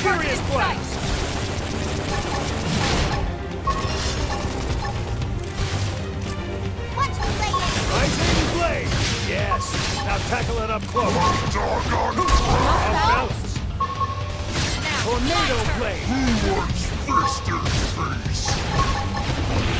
Furious Blast! Watch me lay in! Rising Blade! Yes! Now tackle it up close! Doggone And bounce! Now, Tornado my. Blade! Who wants fist in face?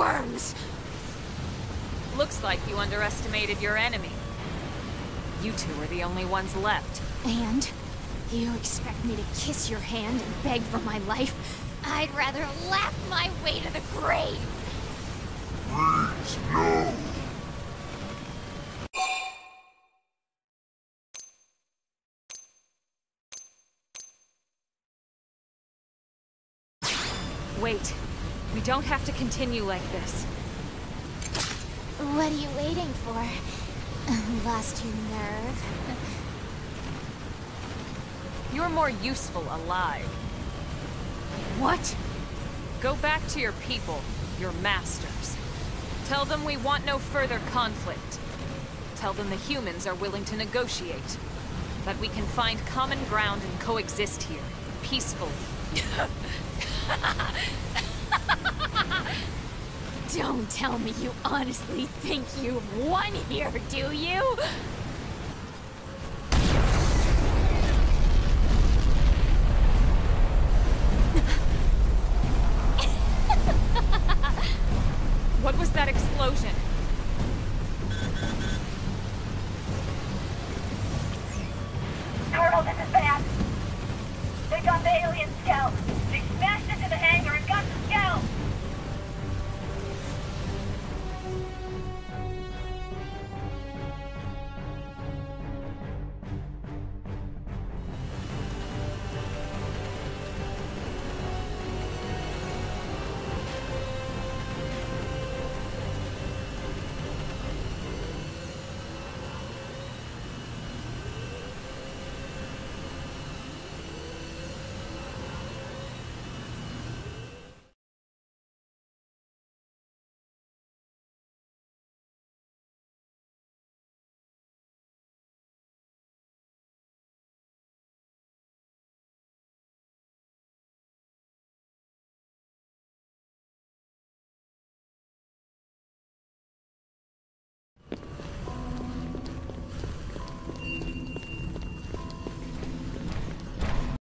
worms! Looks like you underestimated your enemy. You two are the only ones left. And you expect me to kiss your hand and beg for my life? I'd rather laugh my way to the grave! Please, no! Wait. We don't have to continue like this. What are you waiting for? Lost your nerve? You're more useful alive. What? Go back to your people, your masters. Tell them we want no further conflict. Tell them the humans are willing to negotiate. That we can find common ground and coexist here, peacefully. Don't tell me you honestly think you've won here, do you? What was that explosion? Colonel, this is Bat. They got the alien scout. They smashed into the hangar and